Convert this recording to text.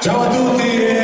Ciao a tutti.